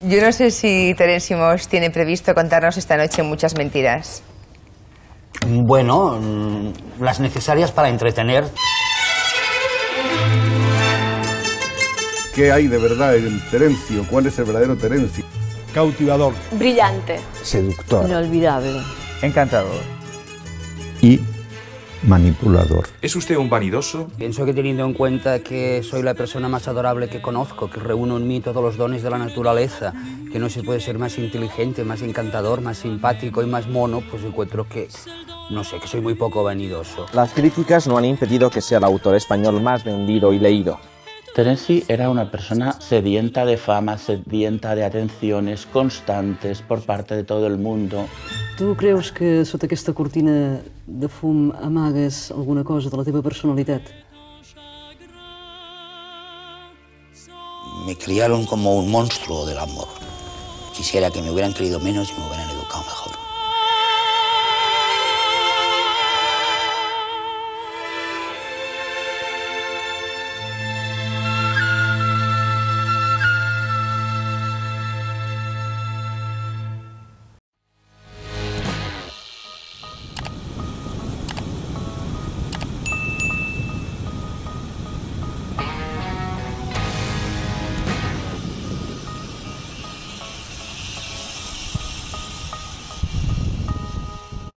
Yo no sé si Terence Moss tiene previsto contarnos esta noche muchas mentiras. Bueno, mm, las necesarias para entretener. ¿Qué hay de verdad en Terencio? ¿Cuál es el verdadero Terencio? Cautivador. Brillante. Seductor. Inolvidable. Encantador. Y manipulador. ¿Es usted un vanidoso? Pienso que teniendo en cuenta que soy la persona más adorable que conozco, que reúno en mí todos los dones de la naturaleza, que no se puede ser más inteligente, más encantador, más simpático y más mono, pues encuentro que, no sé, que soy muy poco vanidoso. Las críticas no han impedido que sea el autor español más vendido y leído. Terenci era una persona sedienta de fama, sedienta de atenciones constantes por parte de todo el mundo. Tu creus que sota aquesta cortina de fum amagues alguna cosa de la teva personalitat? Me criaron como un monstruo del amor. Quisiera que me hubieran querido menos y me hubieran.